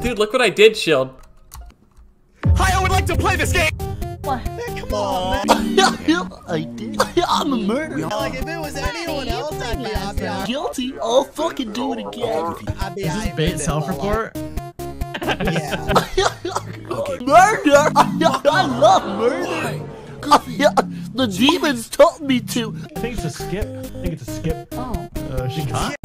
Dude, look what I did, Shield. Hi, I would like to play this game. What? Come on, man. I did. I'm a murderer. Like if it was anyone else, I'd be, I'd Guilty. I'll fucking do it again. Is this bait self-report? Yeah. Murder! I love murder. The demons taught me to. I think it's a skip. I think it's a skip. Oh. Uh, she caught?